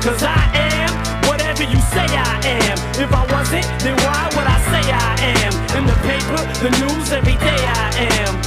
Cause I am whatever you say I am. If I wasn't, then why would I say I am? In the paper, the news, every day I am.